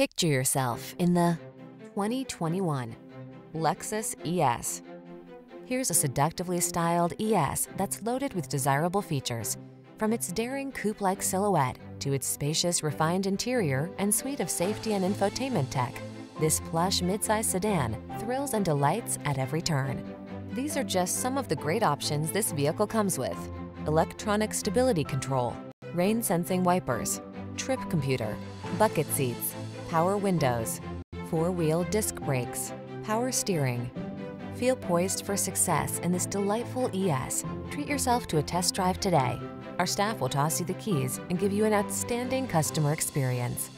Picture yourself in the 2021 Lexus ES. Here's a seductively styled ES that's loaded with desirable features. From its daring coupe-like silhouette to its spacious, refined interior and suite of safety and infotainment tech, this plush midsize sedan thrills and delights at every turn. These are just some of the great options this vehicle comes with. Electronic stability control, rain sensing wipers, trip computer, bucket seats, power windows, four-wheel disc brakes, power steering. Feel poised for success in this delightful ES. Treat yourself to a test drive today. Our staff will toss you the keys and give you an outstanding customer experience.